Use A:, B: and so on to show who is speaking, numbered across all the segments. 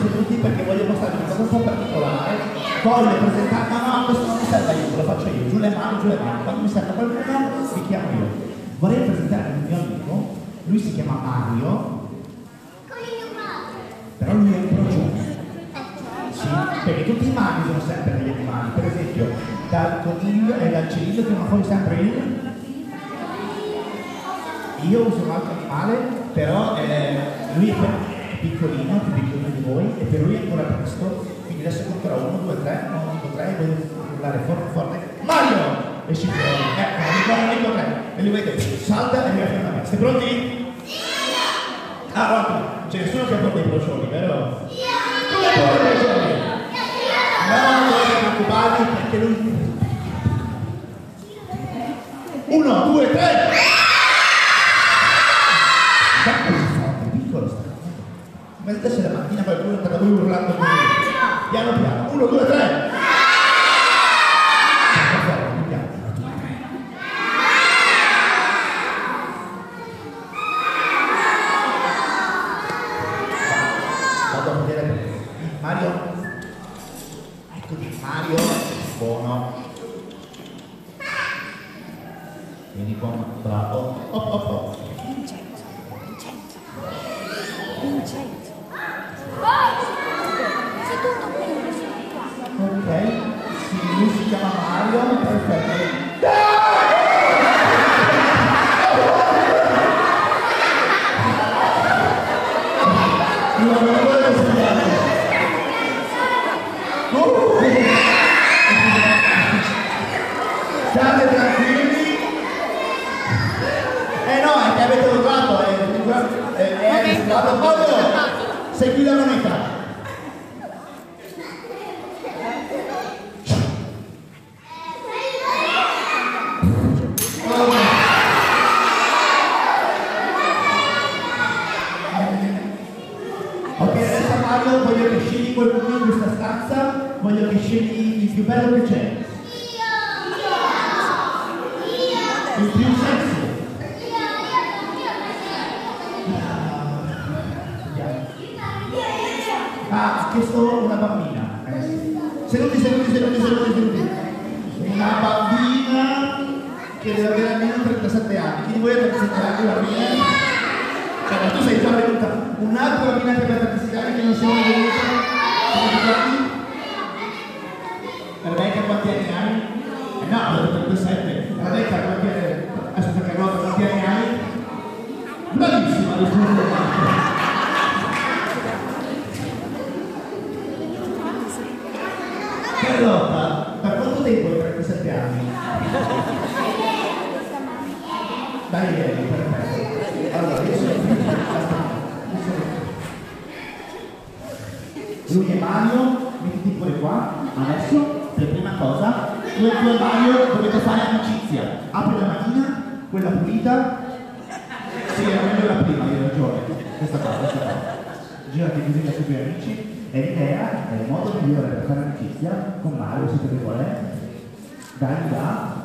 A: seduti perché voglio mostrarvi una cosa un po' particolare. Voglio presentare, no, no, questo non mi serve io, lo faccio io, giù le mani, giù le mani, quando mi serve qualcuno vi chiamo io. Vorrei presentare un mio amico, lui si chiama Mario, però lui è un procione. Sì, perché tutti i mani sono sempre degli animali, per esempio dal coniglio e dal ciliegio tiriamo fuori sempre il io uso un altro animale, però eh, lui è piccolino, più piccolino voi e per lui è ancora presto, quindi adesso conterò 1, 2, 3, 1, 2, 3 e voi urlare forte, forte, Mario! E si fuori, ecco, non dico 3, e lui vedete, salta e mi arriva una Siete pronti? Ah, guarda, c'è nessuno che ha fatto dei procioni, vero? Io! Come porta dei No, Non dovete preoccuparvi perché lui... 1, 2, 3! la comunità. Piano piano, uno, due, tre. Mario, perfetto. Ah, ha chiesto una bambina. Eh, sì. Seduti, seduti, seduti, seduti, seduti. Una bambina che deve avere almeno 37 anni. Chi di voi ha 37 anni bambina? Cioè, ma tu sei già venuta. Un'altra bambina che aveva 37 anni che non siamo venuta. Come ti chiami? Rebecca quanti anni hai? Eh no, ho detto 37. Rebecca quanti anni? Aspetta che guarda quanti anni hai? Bravissima, rispondo. Carlotta, da quanto tempo hai 37 anni? Da ieri, perfetto. Allora, io sono Lui è Mario, mettiti pure qua. Adesso, per prima cosa, tu e tu Mario dovete fare amicizia. Apri la manina, quella pulita. Sì, era meglio la prima, hai ragione. Questa qua, questa qua. Girati così da tuoi amici. E l'idea è il modo migliore per fare amicizia con Mario, siete che vuole. Dai, da.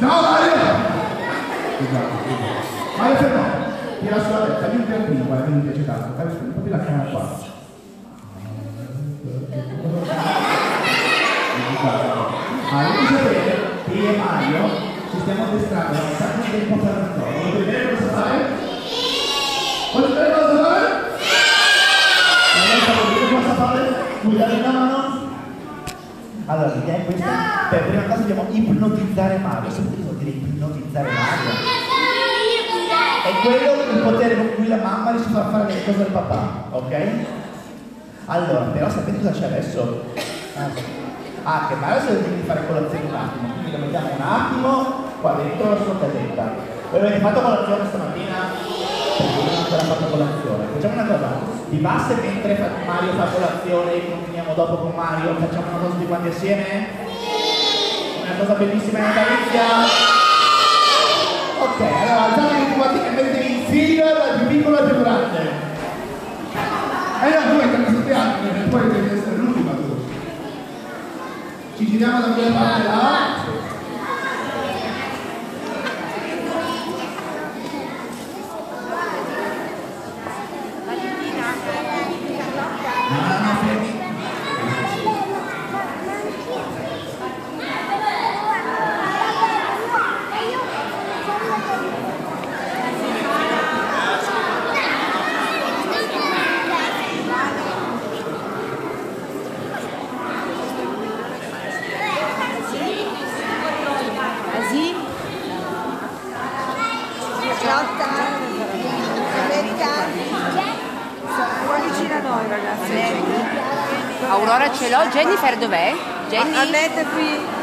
A: No, Mario! Scusate, scusate. Mario fermo! Tira sulla testa, fagli un teatrino, guarda che mi piace tanto. Fai qua. Allora, devi sapere che io e Mario ci stiamo addestrando da un sacco di tempo per la storia. Volete vedere cosa fare? Volete vedere cosa fare? Allora, volete cosa fare? Guidare la mano? Allora, l'idea è questa. Per prima cosa dobbiamo ipnotizzare Mario. Sapete cosa dire ipnotizzare Mario? È quello il potere con cui la mamma riesce a far fare le cose al papà, ok? Allora, però sapete cosa c'è adesso? Ah, Ah, che Mario se devi fare colazione un attimo, quindi lo mettiamo un attimo qua dentro la sua casetta. Voi avete fatto colazione stamattina? Perché io non ho ancora fatto colazione. Facciamo una cosa, vi se mentre Mario fa colazione e continuiamo dopo con Mario, facciamo una cosa tutti quanti assieme? Una cosa bellissima e natalizia? Ok, allora alzate tutti quanti e mettetevi in fila dal più piccolo e più grande. E eh, no, tu hai cambiato altri, poi
B: devi
C: essere l'ultima tu. Ci giriamo da quella parte là.
B: Aurora ce l'ho, Jennifer dov'è? Jenny?
C: Annette qui.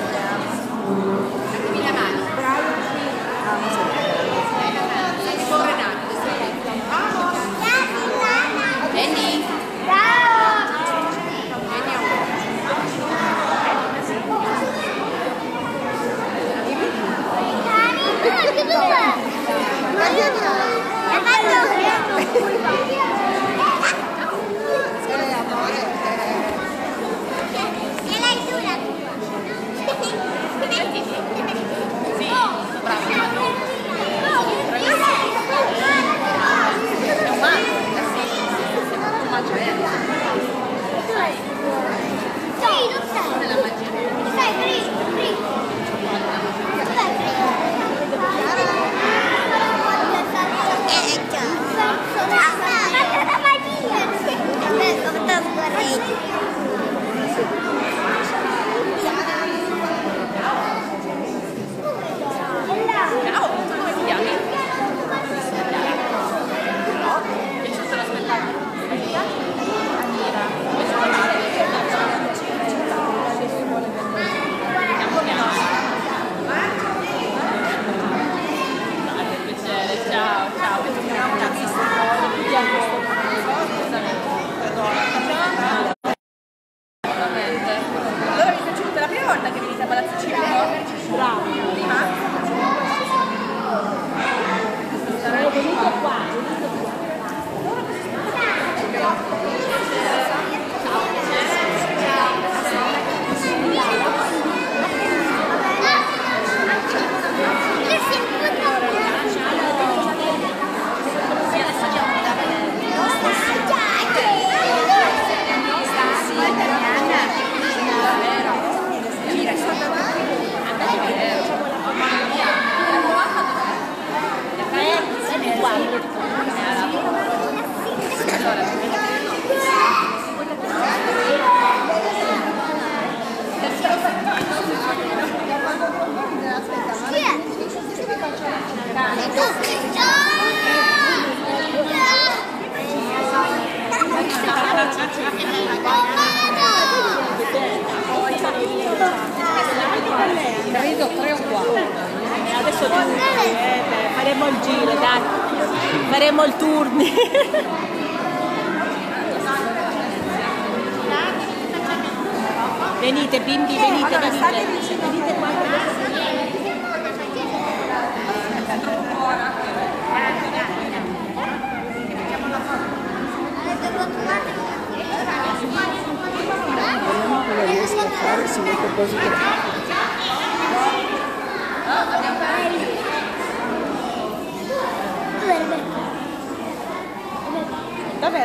D: Dov'è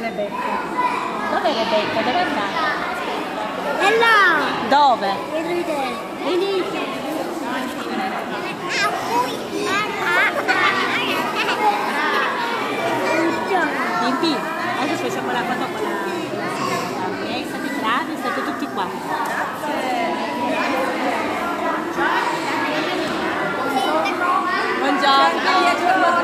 D: Rebecca? Dov'è Rebecca? Dove è andata?
C: Hello!
D: Dove?
C: Venite!
D: Bimbi, adesso facciamo la foto con la... Ok, state bravi, state tutti qua. Buongiorno.
B: 这
C: 样可以开吗？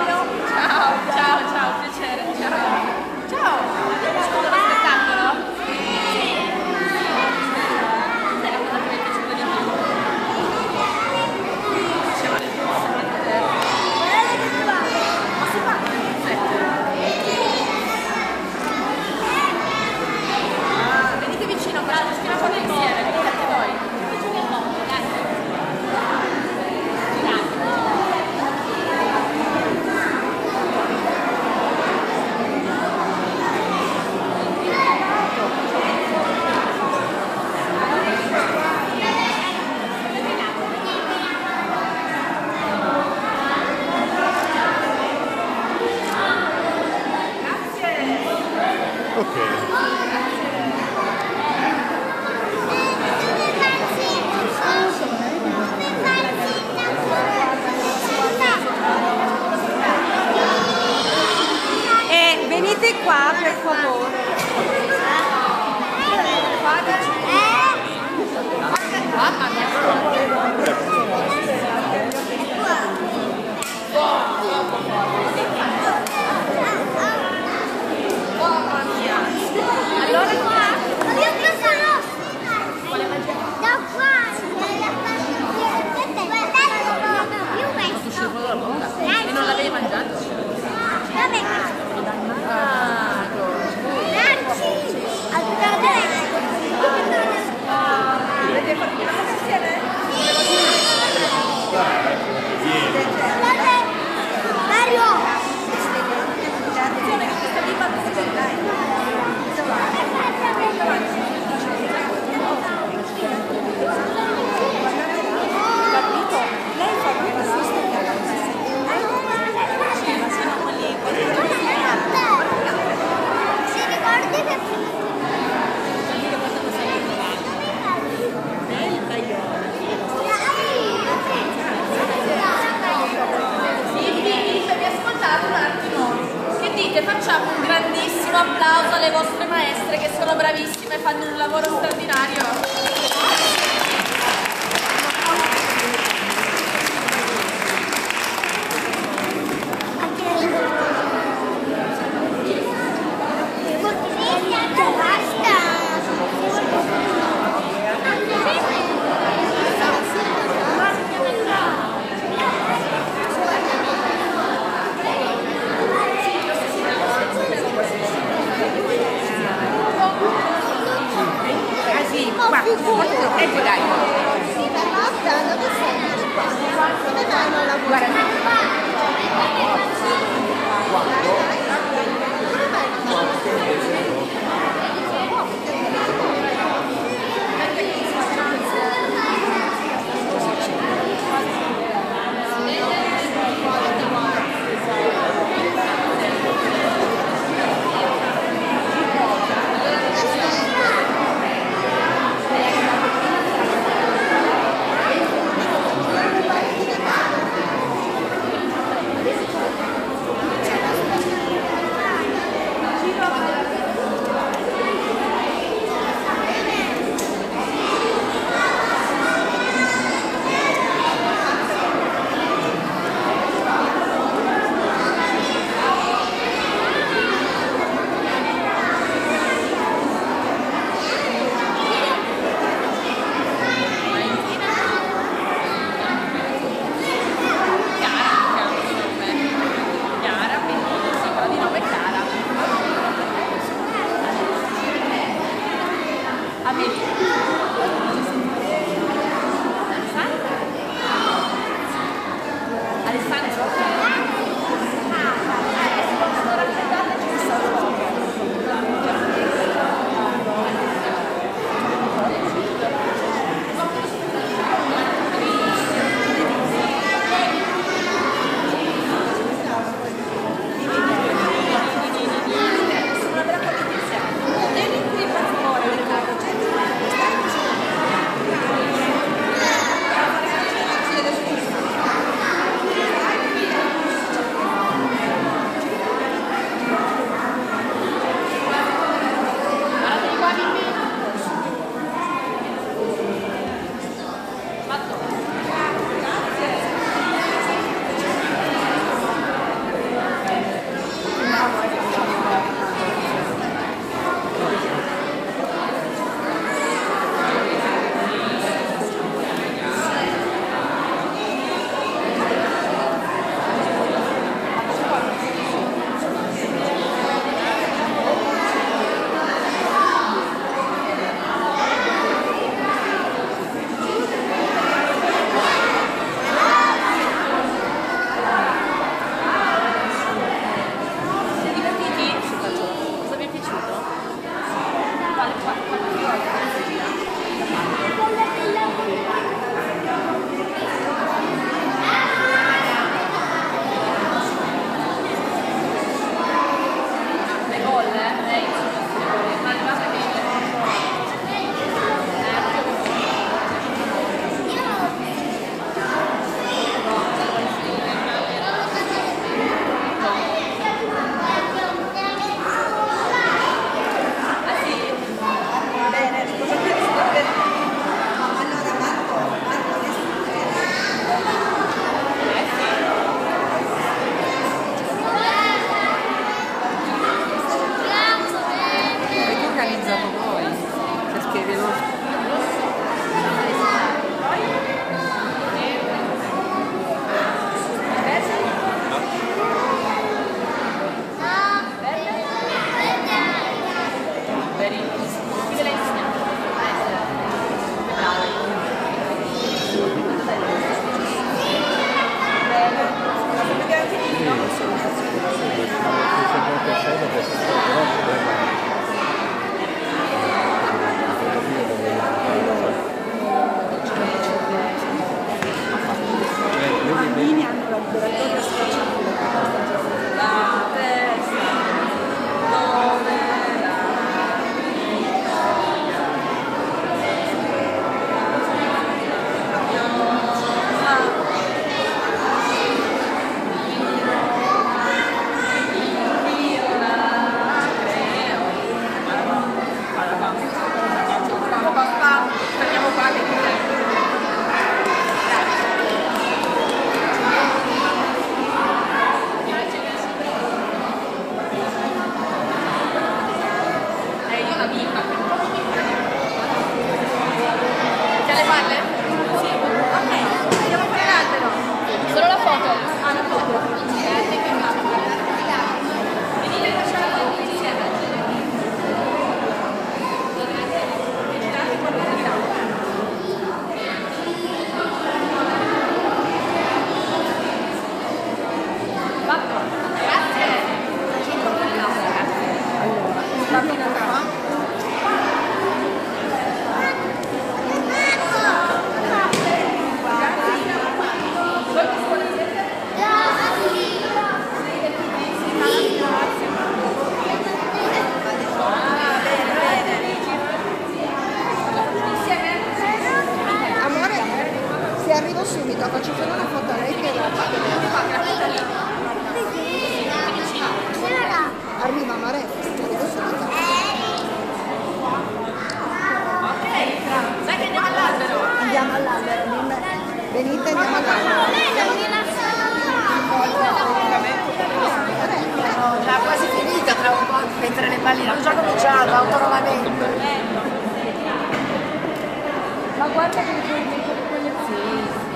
C: Agora
B: que eu me conheci,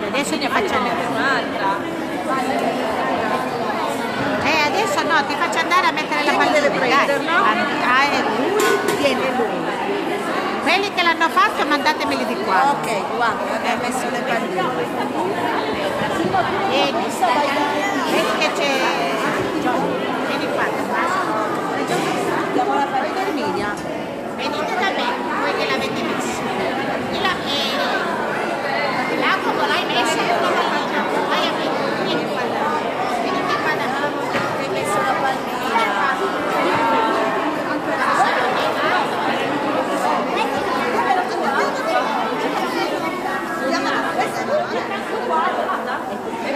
C: vabbè
D: adesso ti faccio andare
B: un'altra.
D: Eh adesso no ti faccio andare a mettere la palla
C: deve prenderlo
D: ah, ah eh, lui tiene lui. Quelli che l'hanno fatto mandatemeli di qua.
C: Ok guarda eh. ha messo le palline
D: vieni vedi che c'è vieni qua.
C: Andiamo alla parete Erminia.
D: Venite da me voi che l'avete messo.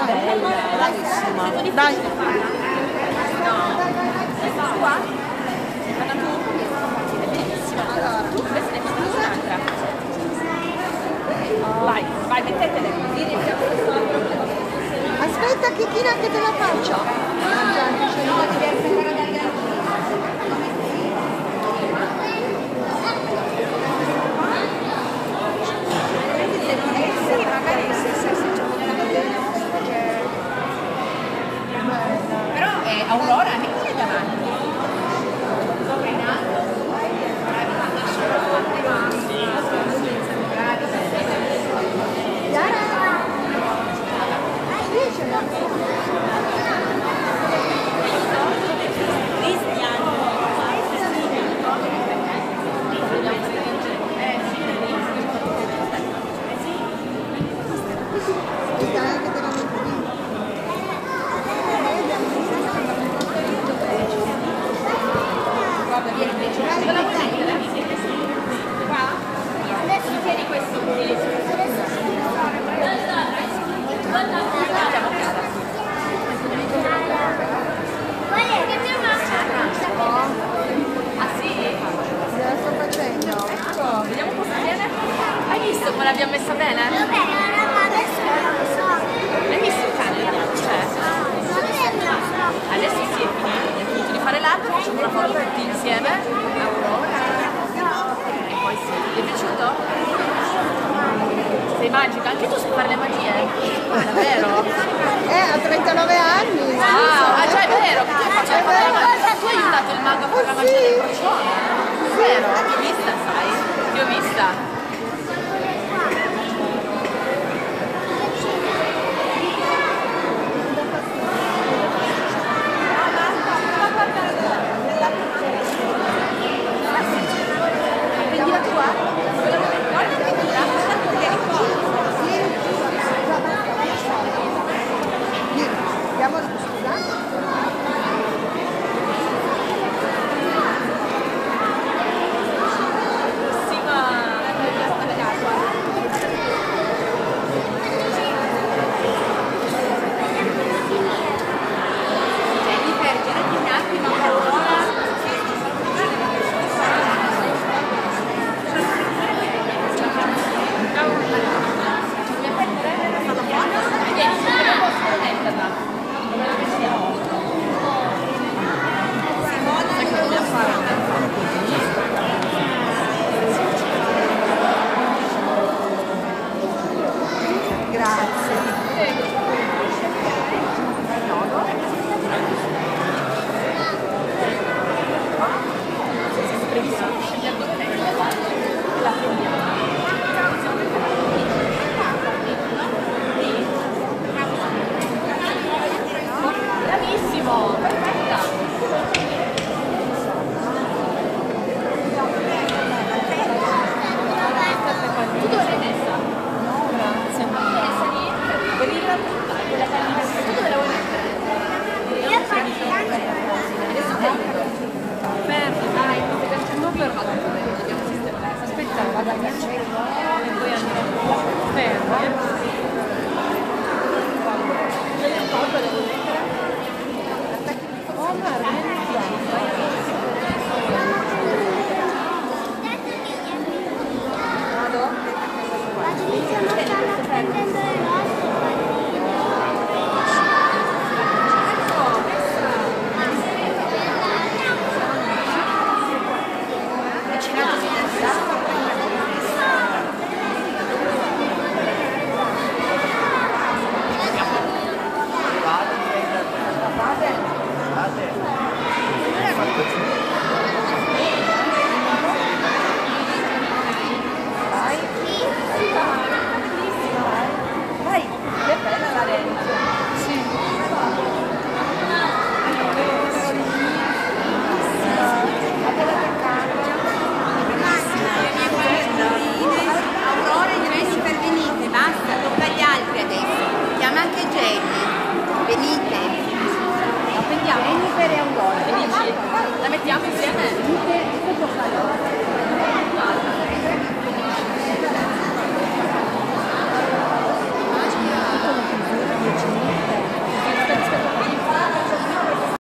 C: bella, bravissima. Dai.
B: Qua. È bellissima. Tu questa ne fai un'altra. Vai, vai, mettetele.
C: Aspetta Chichina che te la faccio.
B: ti ho vista, sai? Ti ho vista.